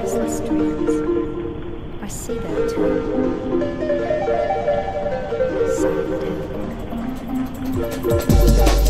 Restless dreams. I see that too. Silent.